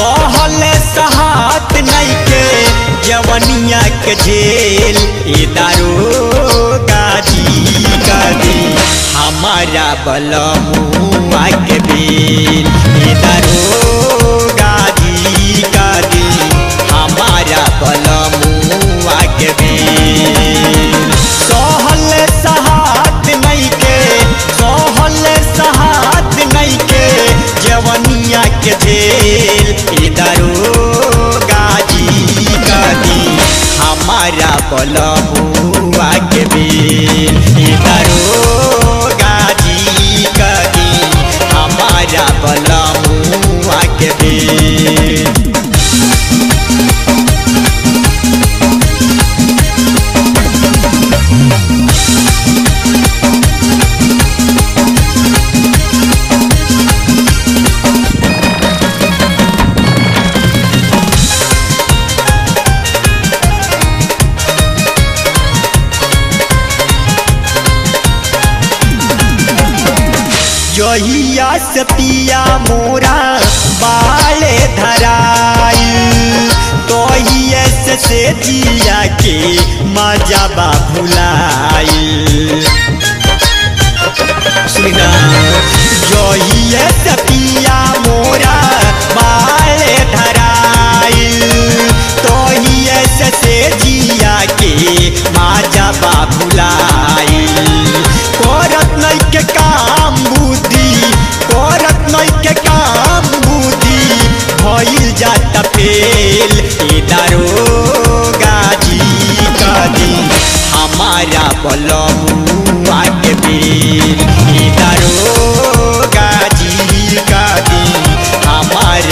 सहले सहात नहीं के जवनिया के जेल ये दारोगा जी हमारा बलमुआ के बिल हमारा बलमुआ के बेल ए जहिया से पिया मोरा, बाल धराई। तोहिए से से जिया के मज़ा बा भुलाई। सुना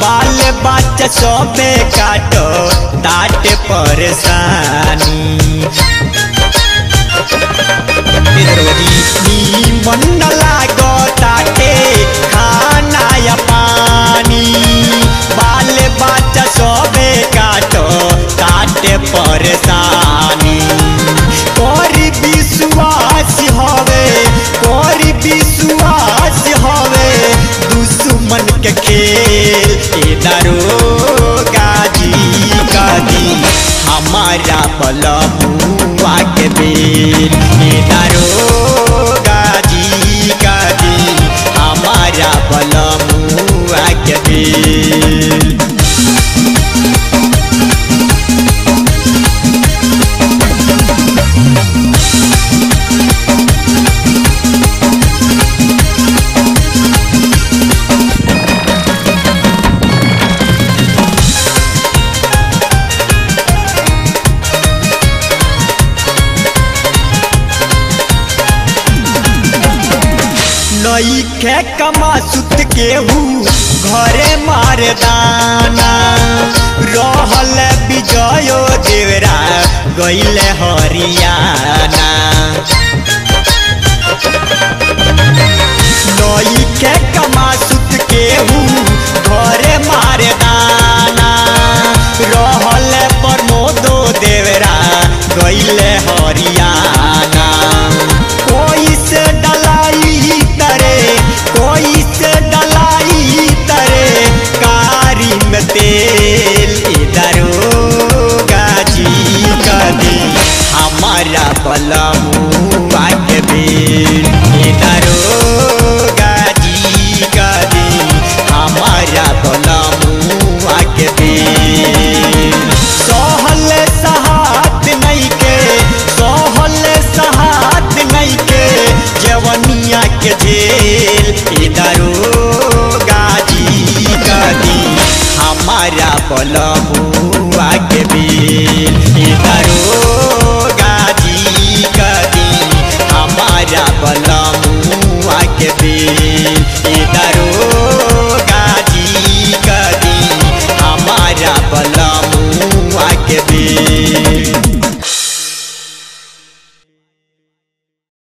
बाल बच्च सबे काटो ताटे परेशानी। नीमन न लागो ताटे खाना या पानी। बाल परेशानी। हमारा बलमुआ नई खे कमा सुत केहू, घरे मार दाना। रहल विजयो देवरा गईले हरियाना नई के कमा सुत केहू, घरे मार दाना। रहल प्रमोदो देवरा गईले हरियाना